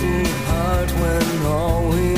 Too heart when all we